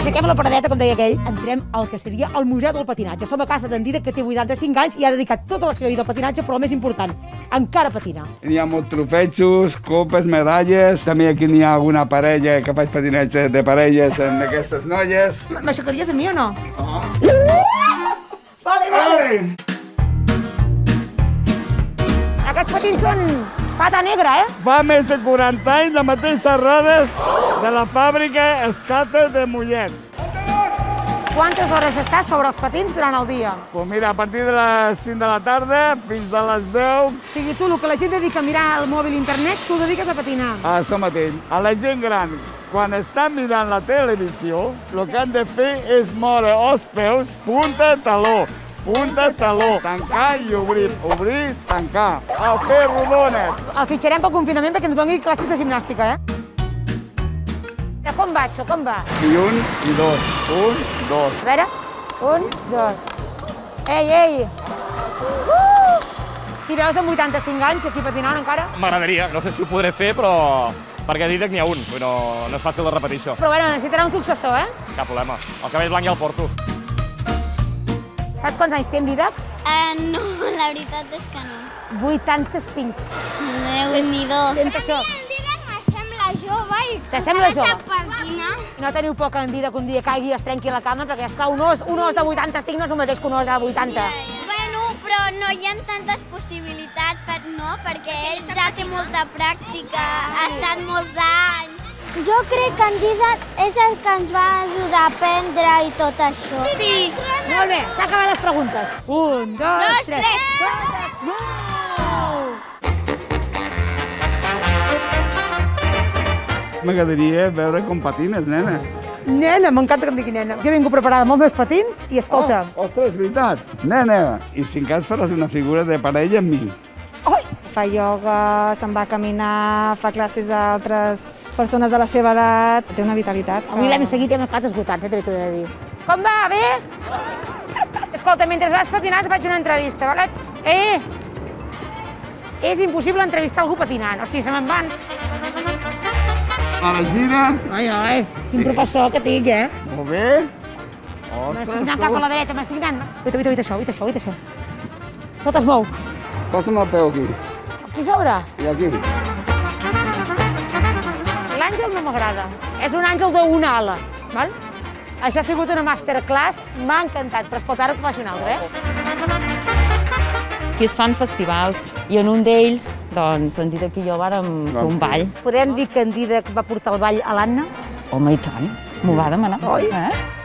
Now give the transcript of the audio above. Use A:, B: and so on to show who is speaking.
A: Aixequem la paradeta, com deia aquell. Entrem al que seria el Museu del Patinatge. Som a casa d'en Didac, que té 85 anys i ha dedicat tota la seva vida al patinatge, però el més important, encara patina.
B: Hi ha molts trofejos, copes, medalles. També aquí n'hi ha alguna parella que faig patinatge de parelles amb aquestes noies.
A: M'aixecaries a mi o no?
B: Oh.
A: Vale, vale. Aquests patins són pata negra, eh?
B: Fa més de 40 anys les mateixes rodes de la fàbrica Escates de Mollet.
A: Quantes hores estàs sobre els patins durant el dia?
B: Pues mira, a partir de les 5 de la tarda fins a les 10
A: O sigui, tu, el que la gent dedica a mirar el mòbil internet, tu dediques a patinar.
B: a això mateix. A la gent gran, quan estan mirant la televisió, el que han de fer és moure els peus punta taló, punta taló, tancar i obrir, obrir, tancar, a fer rodones.
A: El fitxarem pel confinament perquè ens doni classes de gimnàstica, eh? Com va això, com va?
B: I un, i dos, un, dos.
A: A veure, un, dos. Ei, ei! Uh! T'hi veus amb 85 anys aquí patinant encara?
C: M'agradaria, no sé si ho podré fer, però perquè a Didac n'hi ha un, no, no és fàcil de repetir això.
A: Però bueno, necessitarà un successor, eh?
C: Cap problema. El cabell blanc ja el porto.
A: Saps quants anys té en Didac?
D: Uh, no, la veritat és que no.
A: 85.
D: Déu-n'hi-do.
A: Sent això.
D: M'assembla jove i
A: T'assembla
D: encara
A: jove? No teniu por que en Didac un dia caigui i es trenqui la cama, perquè és que un os, un os de 85 no és el mateix que un os de 80.
D: Bueno, però no hi ha tantes possibilitats, per, no? Perquè ell ja té molta pràctica, ha estat molts anys. Jo crec que en Didac és el que ens va ajudar a aprendre i tot això. Sí.
A: Molt bé, s'ha acabat les preguntes. Un, dos,
D: Dos,
A: tres.
D: tres.
A: Wow!
B: M'agradaria veure com patines, nena.
A: Nena, m'encanta que em digui nena. Jo he vingut preparada amb els meus patins i escolta,
B: Oh, ostres, veritat. Nena, i si en cas faràs una figura de parella amb mi?
A: oi,
E: fa ioga, se'n va a caminar, fa classes d'altres persones de la seva edat, té una vitalitat.
A: avui l'hem seguit i hem estat esgotats, eh, també t'ho he de dir. Com va, bé? Escolta, mentre vas patinant et faig una entrevista, vale? Eh! És impossible entrevistar algú patinant, o sigui, se me'n van.
B: A la gira,
A: Ai, ai, quin professor que tinc, eh?
B: molt bé.
A: M'estic anant cap a la dreta, m'estic anant. Uita, uita, uita això, uita això, uita això. Tot es mou.
B: Passa'm el peu aquí,
A: Aquí sobre.
B: i aquí.
A: L'àngel no m'agrada. És un àngel d'una ala, val? Això ha sigut una masterclass, m'ha encantat, però escolta, ara que faci un altre, eh?
F: Aquí es fan festivals i en un d'ells, doncs, en Didac i jo vàrem fer un ball.
A: Podem dir que en Didac va portar el ball a l'Anna?
F: Home, i tant, m'ho va demanar.
A: Oi?
F: Eh?